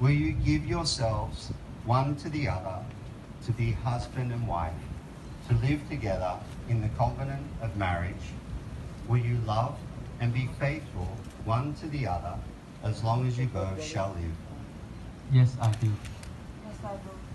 Will you give yourselves one to the other to be husband and wife, to live together in the covenant of marriage? Will you love and be faithful one to the other as long as you both shall live? Yes, I do. Yes, I do.